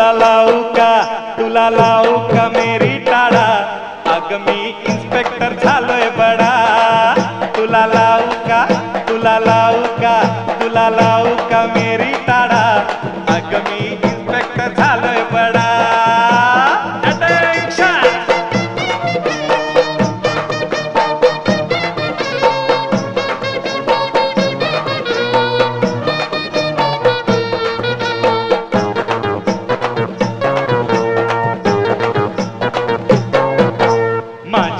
तुला लाऊका तुला लाऊका मेरी टाड़ा। अग मी इन्स्पेक्टर झालोय बडा। तुला लाऊका तुला लाऊका तुला लाऊ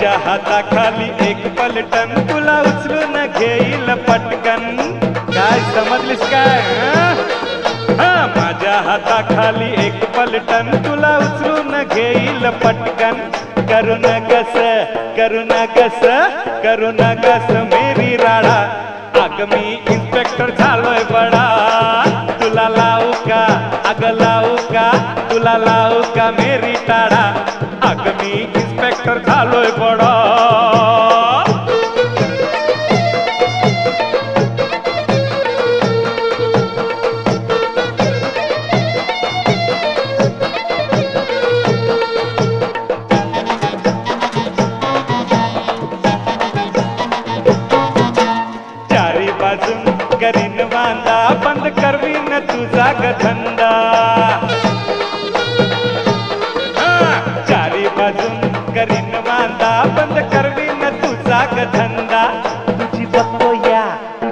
माझ्या हाताखाली एक पलटन तुला उचलून घेईल पटकन काय समजलीस काय हं? हा? हाताखाली एक पलटन तुला उचलून घेईल पटकन करून कस करून कस करून कस मेरी राडा। अग मी इन्स्पेक्टर झालोय बडा। तुला लावू का अग का तुला लावू का मेरी टाडा। अग मी इन्स्पेक्टर झालोय बडा चारी बाजून करीन वांदा बंद करवीन तुझा ग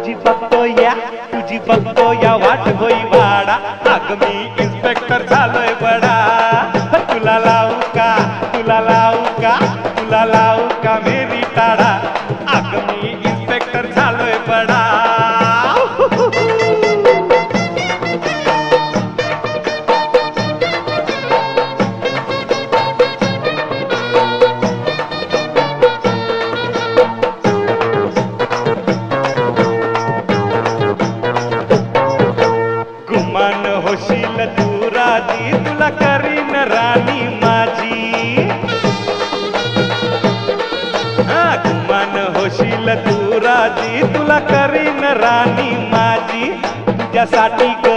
तुझी बघतो या तुझी बघतो या वाट होई वाडा. अग मी इन्स्पेक्टर झालोय बडा होशील तू राज़ी, तुला करीन राणी माझी. गुमान होशील तू राज़ी, तुला करीन राणी माझी. तुझ्यासाठी ग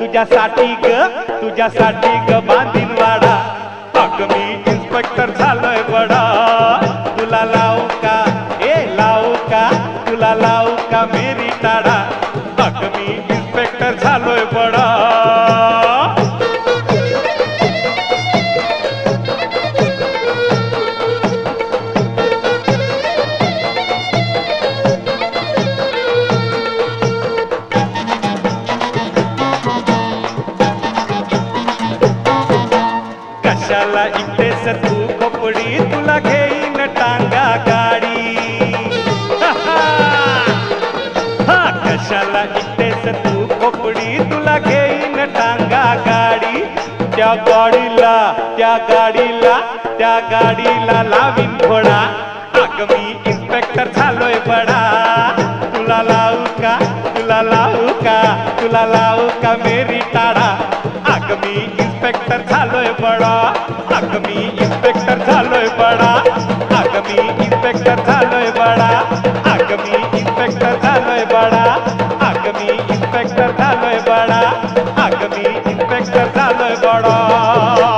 तुझ्यासाठी ग तुझ्यासाठी ग बांधीन वाडा. अग, मी इन्स्पेक्टर झालोय कशाला इथेच तू खोपडी, तुला घेईन टांगा गाडी. हा कशाला इथेच तू खोपडी, तुला घेईन टांगा गाडी. त्या गाडीला त्या गाडीला त्या गाडीला लावीन घोडा. अग, मी इन्स्पेक्टर बडा. तुला लावू का? तुला लावू का? तुला लावू का? मेरी टाळा अग इन्स्पेक्टर बडा. आगमी इन्स्पेक्टर झालोय बडा. आगमी इन्स्पेक्टर झालोय बडा. आगमी इन्स्पेक्टर झालोय बडा. आगमी इन्स्पेक्टर झालोय बडा. आगमी इन्स्पेक्टर झालोय बडा.